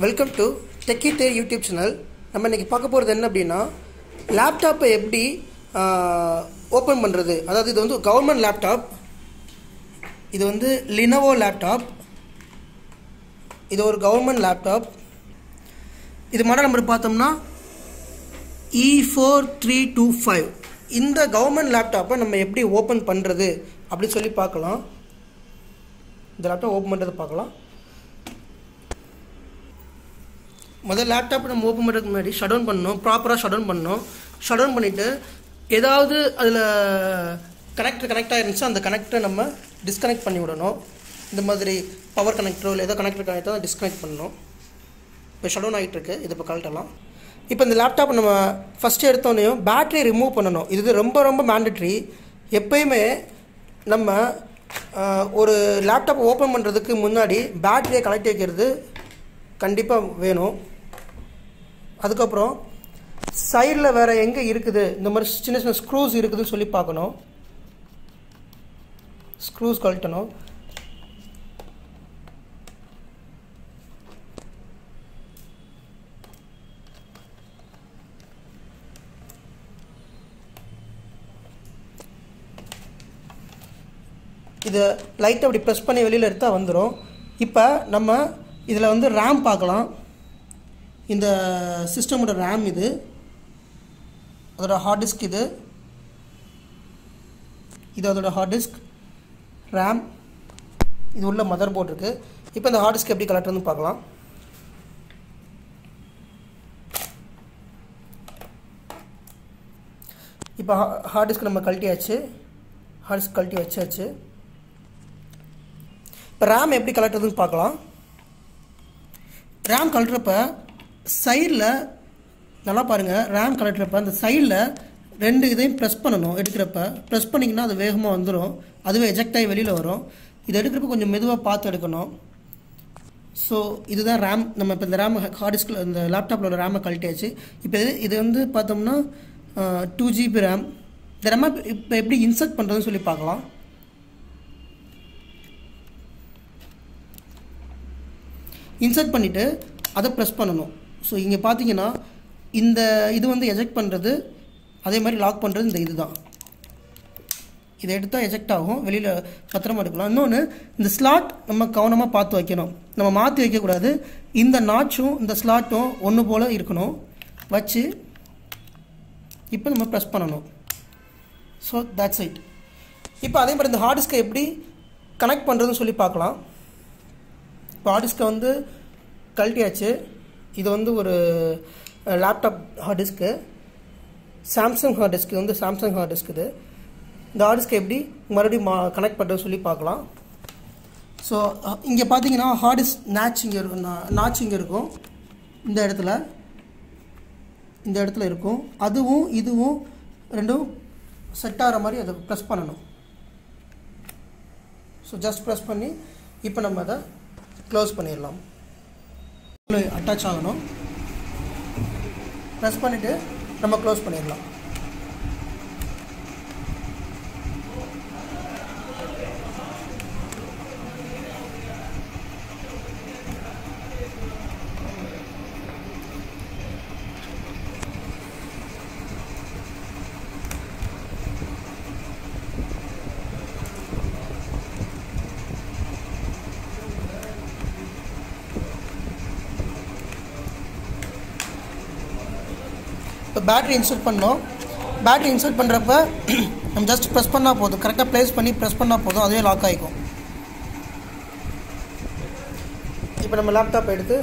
Welcome to techie day YouTube channel நம்ம இன்றைக்கி பார்க்க போகிறது என்ன அப்படின்னா லேப்டாப்பை எப்படி ஓப்பன் பண்ணுறது அதாவது இது வந்து கவர்மெண்ட் லேப்டாப் இது வந்து லினோவோ லேப்டாப் இது ஒரு கவர்மெண்ட் லேப்டாப் இது மாடல் நம்பர் பார்த்தோம்னா E four three two five இந்த கவர்மெண்ட் லேப்டாப்பை நம்ம எப்படி ஓப்பன் பண்ணுறது அப்படின்னு சொல்லி பார்க்கலாம். இந்த லேப்டாப் ஓப்பன் பண்ணுறது பார்க்கலாம். முதல் லேப்டாப் நம்ம ஓப்பன் பண்ணுறதுக்கு முன்னாடி ஷட் டவுன் பண்ணணும் ப்ராப்பராக ஷட் டவுன் பண்ணணும். ஷட் டவுன் பண்ணிவிட்டு ஏதாவது அதில் கனெக்டர் கனெக்ட் ஆகிருந்துச்சு அந்த கனெக்டரை நம்ம டிஸ்கனெக்ட் பண்ணி விடணும். இந்த மாதிரி பவர் கனெக்டரோ இல்லை ஏதோ கனெக்டர் கனெக்டோ டிஸ்கனெக்ட் பண்ணணும். இப்போ ஷட் டவுன் ஆகிட்டு இருக்கு இது இப்போ கழட்டலாம். இப்போ இந்த லேப்டாப் நம்ம ஃபஸ்ட்டு எடுத்தோடனையும் பேட்ரி ரிமூவ் பண்ணணும். இது ரொம்ப ரொம்ப மேண்டட்ரி எப்பயுமே நம்ம ஒரு லேப்டாப் ஓப்பன் பண்ணுறதுக்கு முன்னாடி பேட்டரியை கனெக்ட் வைக்கிறது கண்டிப்பாக வேணும். அதுக்கப்புறம் சைடில் வேறு எங்கே இருக்குது? இந்த மாதிரி சின்ன சின்ன ஸ்க்ரூஸ் இருக்குதுன்னு சொல்லி பார்க்கணும். ஸ்க்ரூஸ் கழட்டணும். இதை லைட்டை அப்படி ப்ரெஸ் பண்ணி வெளியில் எடுத்தால் வந்துடும் இப்போ நம்ம இதில் வந்து ரேம் பார்க்கலாம். இந்த சிஸ்டமோட ரேம் இது. அதோட ஹார்ட் டிஸ்க் இது. இது அதோட ஹார்ட் டிஸ்க் ரேம் இது உள்ள மதர் போர்டு இருக்குது இப்போ இந்த ஹார்ட் டிஸ்க் எப்படி கலட்டுறதுன்னு பார்க்கலாம். இப்போ ஹார்ட் டிஸ்க் நம்ம கழட்டியாச்சு. ஹார்ட் டிஸ்க் கழட்டி வச்சாச்சு. இப்போ ரேம் எப்படி கலட்டுறதுன்னு பார்க்கலாம். ரேம் கழட்டுறப்ப சைடில் நல்லா பாருங்கள் ரேம் கலட்டுறப்ப அந்த சைடில் ரெண்டு இதையும் ப்ரெஸ் பண்ணணும் எடுக்கிறப்ப. ப்ரெஸ் பண்ணிங்கன்னா அது வேகமாக வந்துடும் அதுவே எஜெக்ட் ஆகி வெளியில் வரும். இது எடுக்கிறப்ப கொஞ்சம் மெதுவாக பார்த்து எடுக்கணும். ஸோ இதுதான் ரேம் நம்ம இப்போ இந்த ரேம் ஹார்ட் டிஸ்கில் இந்த லேப்டாப்பில் உள்ள ரேமை கழட்டியாச்சு இப்போ இது இது வந்து பார்த்தோம்னா டூ ஜிபி ரேம் இந்த ரேமை இப்போ எப்படி இன்சர்ட் பண்ணுறதுன்னு சொல்லி பார்க்கலாம். இன்சர்ட் பண்ணிவிட்டு அதை ப்ரெஸ் பண்ணணும். ஸோ இங்கே பார்த்தீங்கன்னா இந்த இது வந்து எஜெக்ட் பண்ணுறது அதே மாதிரி லாக் பண்ணுறது இந்த இது தான் இதை எடுத்தால் எஜெக்ட் ஆகும். வெளியில் பத்திரமா எடுக்கலாம். இன்னொன்று இந்த ஸ்லாட் நம்ம கவனமாக பார்த்து வைக்கணும். நம்ம மாற்றி வைக்கக்கூடாது. இந்த நாச்சும் இந்த ஸ்லாட்டும் ஒன்று போல் இருக்கணும். வச்சு இப்போ நம்ம ப்ரெஸ் பண்ணணும். ஸோ தட்ஸ் இட் இப்போ அதே மாதிரி இந்த ஹார்ட் டிஸ்கை எப்படி கனெக்ட் பண்ணுறதுன்னு சொல்லி பார்க்கலாம். இப்போ ஹார்ட் டிஸ்கை வந்து கழட்டியாச்சு. இது வந்து ஒரு laptop hard disk Samsung hard disk வந்து சாம்சங் ஹார்ட் டிஸ்க் இது. இந்த ஹார்ட் டிஸ்க்கு எப்படி மறுபடியும் மா கனெக்ட் பண்ணுறது சொல்லி பார்க்கலாம். ஸோ இங்கே பார்த்தீங்கன்னா ஹார்ட் டிஸ்க் நாச் இங்கே இருக்கும் நாச் இங்கே இருக்கும். இந்த இடத்துல. இந்த இடத்துல இருக்கும். அதுவும் இதுவும் ரெண்டும் செட் ஆகிற மாதிரி அதை ப்ரெஸ் பண்ணணும். ஸோ ஜஸ்ட் ப்ரெஸ் பண்ணி இப்போ நம்ம அதை க்ளோஸ் பண்ணிடலாம். அட்டாச் ஆகணும். ப்ரெஸ் பண்ணிவிட்டு நம்ம க்ளோஸ் பண்ணிடலாம். இப்போ பேட்ரி இன்சர்ட் பண்ணோம். பேட்ரி இன்சர்ட் பண்ணுறப்ப நம்ம ஜஸ்ட் ப்ரெஸ் பண்ணால் போதும். கரெக்டாக ப்ளேஸ் பண்ணி ப்ரெஸ் பண்ணால் போதும். அதுவே லாக் ஆகிக்கும் இப்போ நம்ம லேப்டாப் எடுத்து